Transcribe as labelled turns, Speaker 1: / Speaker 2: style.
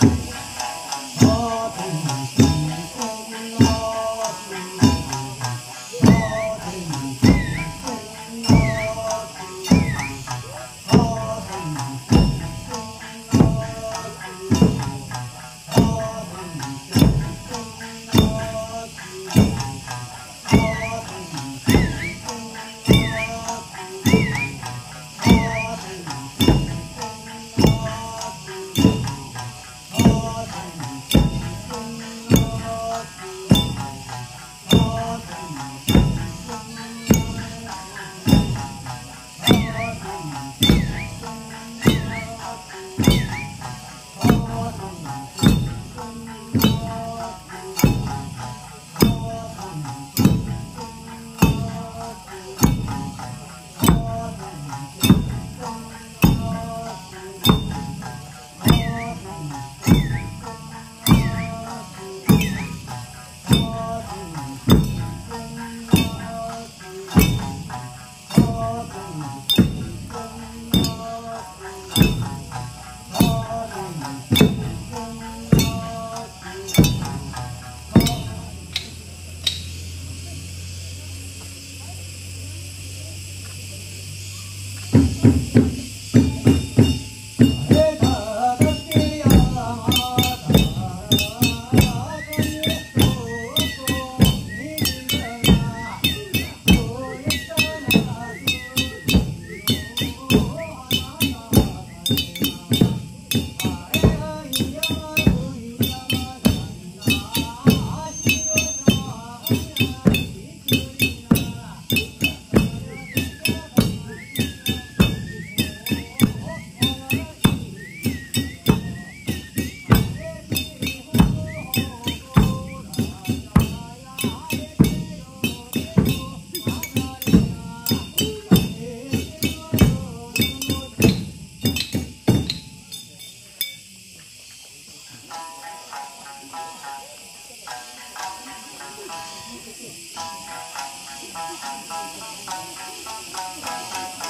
Speaker 1: Bye. Amen. Thank you.